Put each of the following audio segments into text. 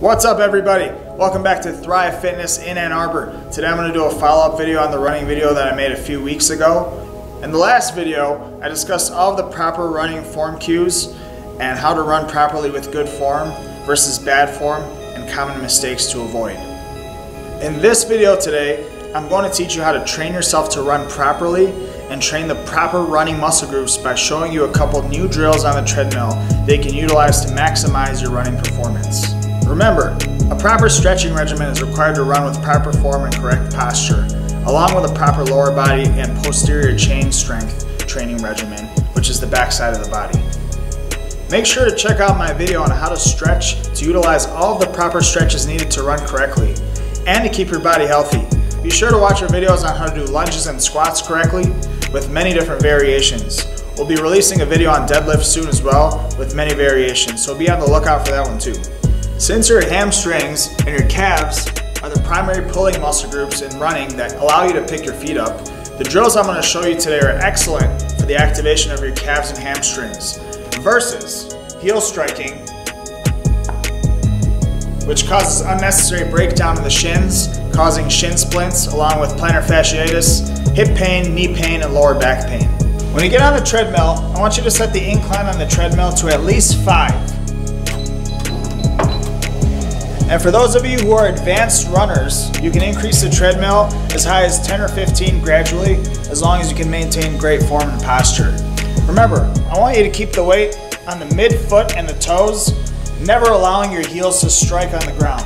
What's up everybody? Welcome back to Thrive Fitness in Ann Arbor. Today I'm going to do a follow-up video on the running video that I made a few weeks ago. In the last video, I discussed all the proper running form cues and how to run properly with good form versus bad form and common mistakes to avoid. In this video today, I'm going to teach you how to train yourself to run properly and train the proper running muscle groups by showing you a couple new drills on the treadmill they can utilize to maximize your running performance. Remember, a proper stretching regimen is required to run with proper form and correct posture, along with a proper lower body and posterior chain strength training regimen, which is the back side of the body. Make sure to check out my video on how to stretch to utilize all of the proper stretches needed to run correctly and to keep your body healthy. Be sure to watch our videos on how to do lunges and squats correctly with many different variations. We'll be releasing a video on deadlift soon as well with many variations, so be on the lookout for that one too. Since your hamstrings and your calves are the primary pulling muscle groups in running that allow you to pick your feet up, the drills I'm going to show you today are excellent for the activation of your calves and hamstrings versus heel striking, which causes unnecessary breakdown of the shins, causing shin splints along with plantar fasciitis, hip pain, knee pain, and lower back pain. When you get on the treadmill, I want you to set the incline on the treadmill to at least 5 and for those of you who are advanced runners, you can increase the treadmill as high as 10 or 15 gradually, as long as you can maintain great form and posture. Remember, I want you to keep the weight on the midfoot and the toes, never allowing your heels to strike on the ground.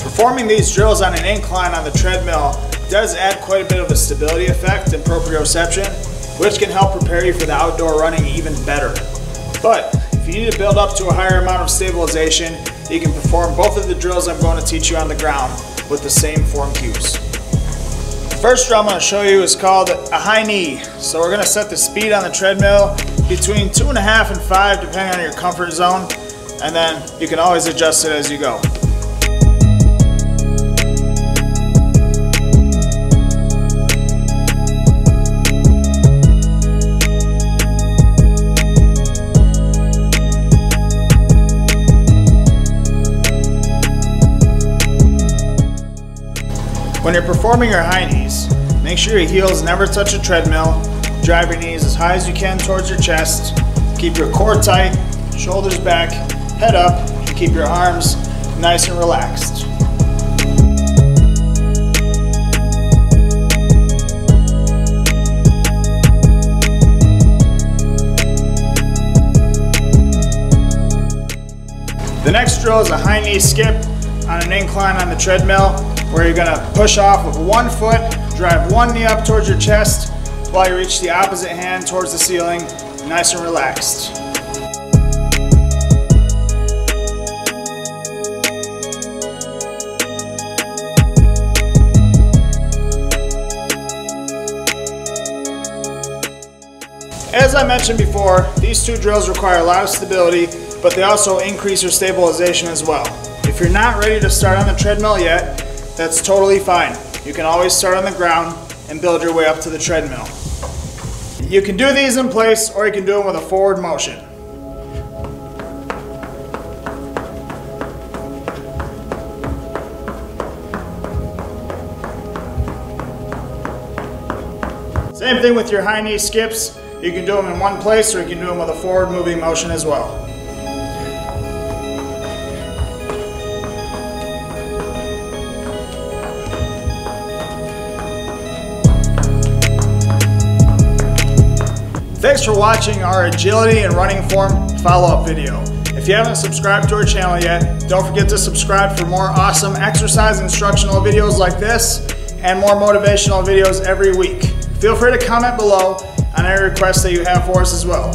Performing these drills on an incline on the treadmill does add quite a bit of a stability effect and proprioception, which can help prepare you for the outdoor running even better. But if you need to build up to a higher amount of stabilization, you can perform both of the drills I'm going to teach you on the ground with the same form cues. The first drill I'm going to show you is called a high knee. So we're going to set the speed on the treadmill between two and a half and five depending on your comfort zone and then you can always adjust it as you go. When you're performing your high knees, make sure your heels never touch a treadmill. Drive your knees as high as you can towards your chest. Keep your core tight, shoulders back, head up, and keep your arms nice and relaxed. The next drill is a high knee skip on an incline on the treadmill where you're gonna push off with one foot, drive one knee up towards your chest while you reach the opposite hand towards the ceiling, nice and relaxed. As I mentioned before, these two drills require a lot of stability, but they also increase your stabilization as well. If you're not ready to start on the treadmill yet, that's totally fine. You can always start on the ground and build your way up to the treadmill. You can do these in place or you can do them with a forward motion. Same thing with your high knee skips. You can do them in one place or you can do them with a forward moving motion as well. Thanks for watching our agility and running form follow-up video. If you haven't subscribed to our channel yet, don't forget to subscribe for more awesome exercise instructional videos like this and more motivational videos every week. Feel free to comment below on any requests that you have for us as well.